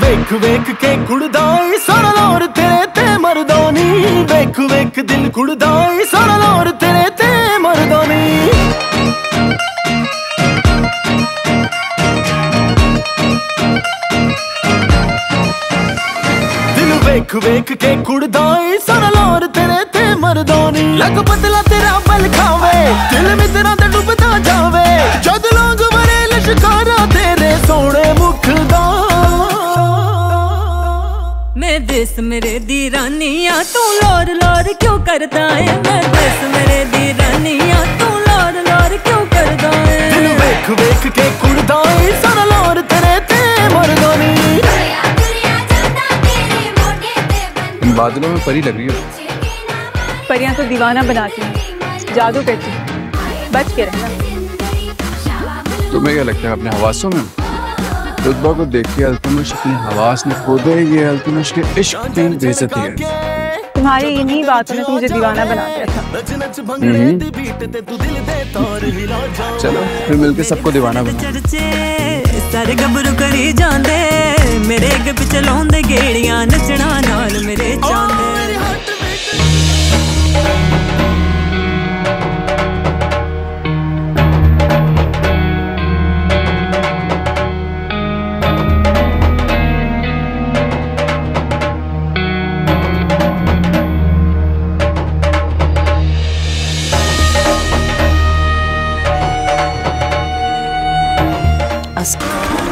ਵੇਖ ਵੇਖ ਕੇ ਕੁੜਦਾ ਈ ਸਾਰਾ ਲੋਰ ਤੇਰੇ ਤੇ ਮਰਦਾ ਨੀ। ਵੇਖ ਵੇਖ ਦਿਲ ਕੁੜਦਾ ਈ ਸਾਰਾ ਲੋਰ ਤੇਰੇ ਤੇ ਮਰਦਾ ਨੀ। ਦਿਲ ਵੇਖ ਵੇਖ ਕੇ ਕੁੜਦਾ ਈ ਸਾਰਾ ਲੋਰ ਤੇਰੇ ਤੇ ਮਰਦਾ ਨੀ। ਲੱਗ ਬਦਲਾ ਤੇਰਾ ਬਲ ਖਾਵੇ। ਦਿਲ ਮਿੱਤਰਾਂ ਤੇ दरवेश मेरे दीरानिया तू लोर लोर क्यों करता है? मैं दस मेरे दीरानिया तू लोर लोर क्यों करता है? दिल वेख वेख के कुड़दा सारा लोर तेरे ते मरदानी। बादलों में परी लग रही हो। परियाँ तो दीवाना बनाती हैं। जादू करती हैं। बच के रहना। तुम्हें क्या लगता है अपने हवासों में? रुतबा को देख के अल्तमश अपने हवास में खो दे ये अल्तमश के इश्क में बेजती है। तुम्हारी इन्हीं बातों ने मुझे दीवाना बना दिया था। हम्म। चलो फिर मिलके सबको दीवाना बना। सारे गबरू करी जाते मेरे अगे पिछे लाਉਂਦੇ us.